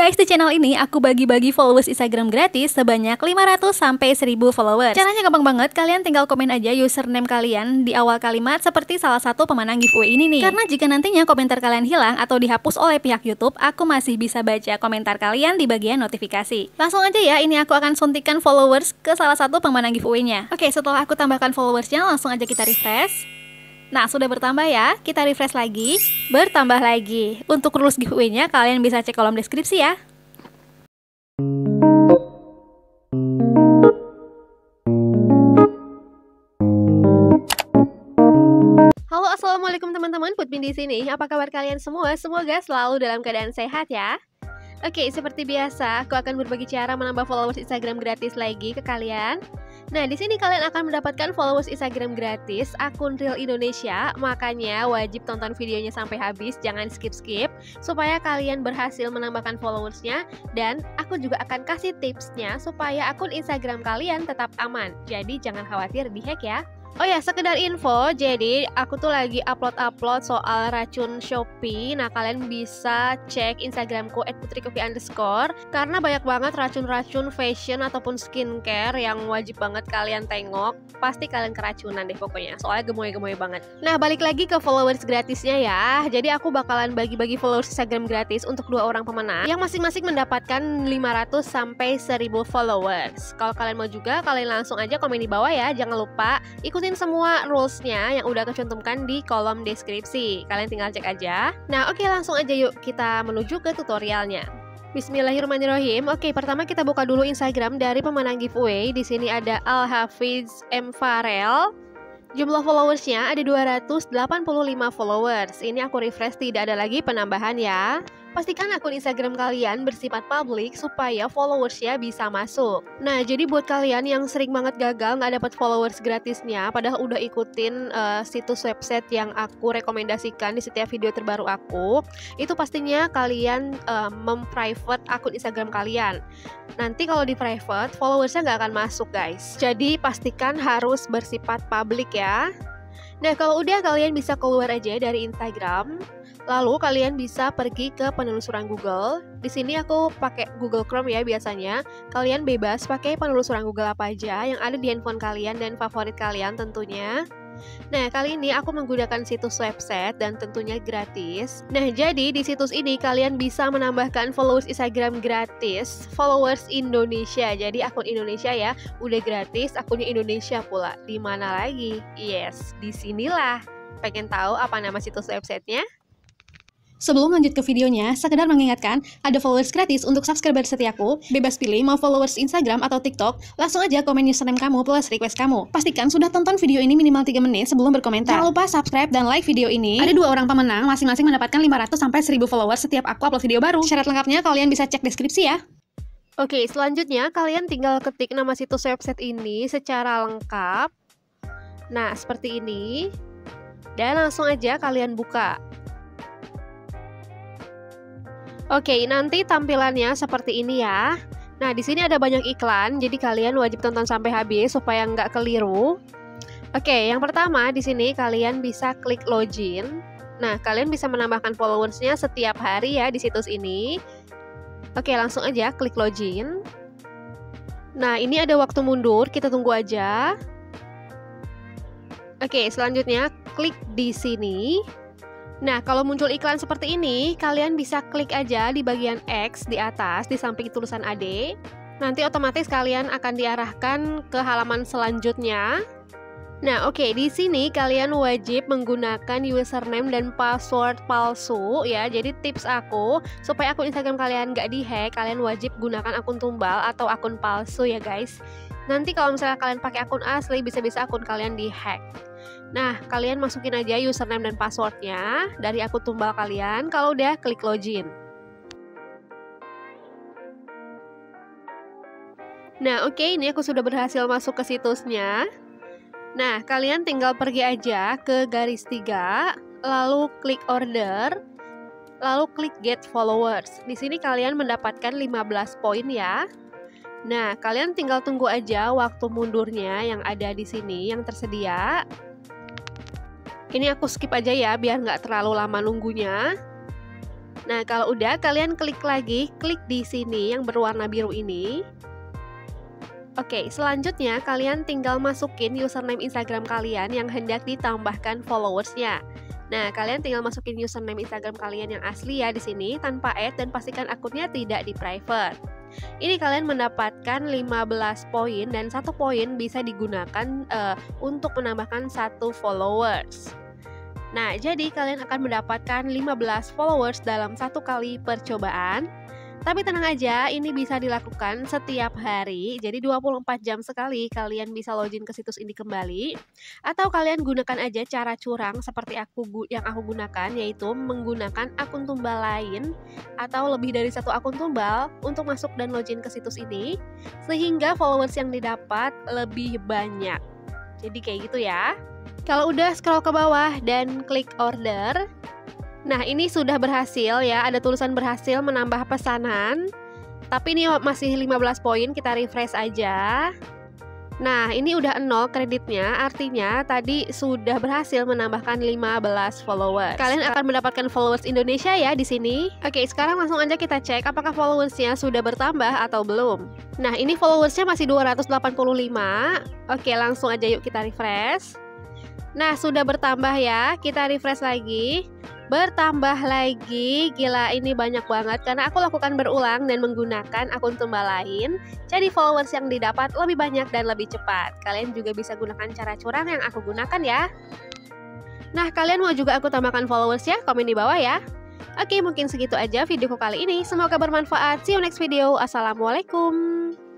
Guys, di channel ini aku bagi-bagi followers Instagram gratis sebanyak 500 sampai 1000 followers. Caranya gampang banget, kalian tinggal komen aja username kalian di awal kalimat seperti salah satu pemenang giveaway ini nih. Karena jika nantinya komentar kalian hilang atau dihapus oleh pihak YouTube, aku masih bisa baca komentar kalian di bagian notifikasi. Langsung aja ya, ini aku akan suntikan followers ke salah satu pemenang giveaway-nya. Oke, setelah aku tambahkan followersnya, langsung aja kita refresh. Nah, sudah bertambah ya. Kita refresh lagi. Bertambah lagi. Untuk rules giveaway-nya, kalian bisa cek kolom deskripsi ya. Halo, assalamualaikum teman-teman. Putbin di sini. Apa kabar kalian semua? Semoga selalu dalam keadaan sehat ya. Oke, seperti biasa, aku akan berbagi cara menambah followers Instagram gratis lagi ke kalian. Nah, di sini kalian akan mendapatkan followers Instagram gratis akun Real Indonesia. Makanya wajib tonton videonya sampai habis, jangan skip-skip supaya kalian berhasil menambahkan followersnya dan aku juga akan kasih tipsnya supaya akun Instagram kalian tetap aman. Jadi jangan khawatir di hack ya. Oh ya, sekedar info, jadi aku tuh lagi upload-upload soal racun Shopee. Nah, kalian bisa cek Instagramku @putrikopi underscore karena banyak banget racun-racun fashion ataupun skincare yang wajib banget kalian tengok. Pasti kalian keracunan deh pokoknya, soalnya gemoy-gemoy banget. Nah, balik lagi ke followers gratisnya ya. Jadi aku bakalan bagi-bagi followers Instagram gratis untuk dua orang pemenang yang masing-masing mendapatkan 500 sampai 1000 followers. Kalau kalian mau juga, kalian langsung aja komen di bawah ya. Jangan lupa ikut ikutin semua rulesnya yang udah kecantumkan di kolom deskripsi. Kalian tinggal cek aja. Nah, oke langsung aja yuk kita menuju ke tutorialnya. Bismillahirrahmanirrahim. Oke, pertama kita buka dulu Instagram dari pemenang giveaway. Di sini ada Al Hafiz M Farel. Jumlah followersnya ada 285 followers. Ini aku refresh tidak ada lagi penambahan ya. Pastikan akun Instagram kalian bersifat publik supaya followersnya bisa masuk. Nah, jadi buat kalian yang sering banget gagal nggak dapat followers gratisnya, padahal udah ikutin uh, situs website yang aku rekomendasikan di setiap video terbaru aku, itu pastinya kalian uh, memprivate akun Instagram kalian. Nanti kalau di private, followersnya nggak akan masuk guys. Jadi pastikan harus bersifat publik ya. Nah, kalau udah kalian bisa keluar aja dari Instagram Lalu kalian bisa pergi ke penelusuran Google. Di sini aku pakai Google Chrome ya biasanya. Kalian bebas pakai penelusuran Google apa aja yang ada di handphone kalian dan favorit kalian tentunya. Nah, kali ini aku menggunakan situs website dan tentunya gratis. Nah, jadi di situs ini kalian bisa menambahkan followers Instagram gratis, followers Indonesia. Jadi akun Indonesia ya, udah gratis, akunnya Indonesia pula. Di mana lagi? Yes, di sinilah. Pengen tahu apa nama situs websitenya? Sebelum lanjut ke videonya, sekedar mengingatkan, ada followers gratis untuk subscriber setiaku. Bebas pilih mau followers Instagram atau TikTok, langsung aja komen username kamu plus request kamu. Pastikan sudah tonton video ini minimal 3 menit sebelum berkomentar. Jangan lupa subscribe dan like video ini. Ada dua orang pemenang, masing-masing mendapatkan 500 sampai 1000 followers setiap aku upload video baru. Syarat lengkapnya kalian bisa cek deskripsi ya. Oke, selanjutnya kalian tinggal ketik nama situs website ini secara lengkap. Nah, seperti ini. Dan langsung aja kalian buka. Oke, nanti tampilannya seperti ini ya. Nah, di sini ada banyak iklan, jadi kalian wajib tonton sampai habis supaya nggak keliru. Oke, yang pertama di sini kalian bisa klik login. Nah, kalian bisa menambahkan followersnya setiap hari ya di situs ini. Oke, langsung aja klik login. Nah, ini ada waktu mundur, kita tunggu aja. Oke, selanjutnya klik di sini. Nah, kalau muncul iklan seperti ini, kalian bisa klik aja di bagian X di atas di samping tulisan AD. Nanti otomatis kalian akan diarahkan ke halaman selanjutnya. Nah, oke, okay, di sini kalian wajib menggunakan username dan password palsu ya. Jadi tips aku supaya akun Instagram kalian nggak dihack, kalian wajib gunakan akun tumbal atau akun palsu ya, guys. Nanti kalau misalnya kalian pakai akun asli, bisa-bisa akun kalian dihack. Nah, kalian masukin aja username dan passwordnya dari akun tumbal kalian. Kalau udah, klik login. Nah, oke, okay, ini aku sudah berhasil masuk ke situsnya. Nah, kalian tinggal pergi aja ke garis tiga, lalu klik order, lalu klik get followers. Di sini kalian mendapatkan 15 poin ya. Nah, kalian tinggal tunggu aja waktu mundurnya yang ada di sini yang tersedia. Ini aku skip aja ya biar nggak terlalu lama nunggunya. Nah, kalau udah kalian klik lagi, klik di sini yang berwarna biru ini. Oke, selanjutnya kalian tinggal masukin username Instagram kalian yang hendak ditambahkan followersnya. Nah, kalian tinggal masukin username Instagram kalian yang asli ya di sini tanpa add dan pastikan akunnya tidak di private. Ini kalian mendapatkan 15 poin dan satu poin bisa digunakan uh, untuk menambahkan satu followers. Nah, jadi kalian akan mendapatkan 15 followers dalam satu kali percobaan tapi tenang aja, ini bisa dilakukan setiap hari. Jadi 24 jam sekali kalian bisa login ke situs ini kembali. Atau kalian gunakan aja cara curang seperti aku yang aku gunakan yaitu menggunakan akun tumbal lain atau lebih dari satu akun tumbal untuk masuk dan login ke situs ini sehingga followers yang didapat lebih banyak. Jadi kayak gitu ya. Kalau udah scroll ke bawah dan klik order, Nah, ini sudah berhasil ya, ada tulisan berhasil menambah pesanan. Tapi ini masih 15 poin, kita refresh aja. Nah, ini udah nol kreditnya, artinya tadi sudah berhasil menambahkan 15 followers. Kalian akan mendapatkan followers Indonesia ya di sini. Oke, sekarang langsung aja kita cek apakah followersnya sudah bertambah atau belum. Nah, ini followersnya masih 285. Oke, langsung aja yuk kita refresh. Nah, sudah bertambah ya. Kita refresh lagi. Bertambah lagi. Gila ini banyak banget. Karena aku lakukan berulang dan menggunakan akun tumbal lain. Jadi followers yang didapat lebih banyak dan lebih cepat. Kalian juga bisa gunakan cara curang yang aku gunakan ya. Nah kalian mau juga aku tambahkan followers ya? Komen di bawah ya. Oke mungkin segitu aja videoku kali ini. Semoga bermanfaat. See you next video. Assalamualaikum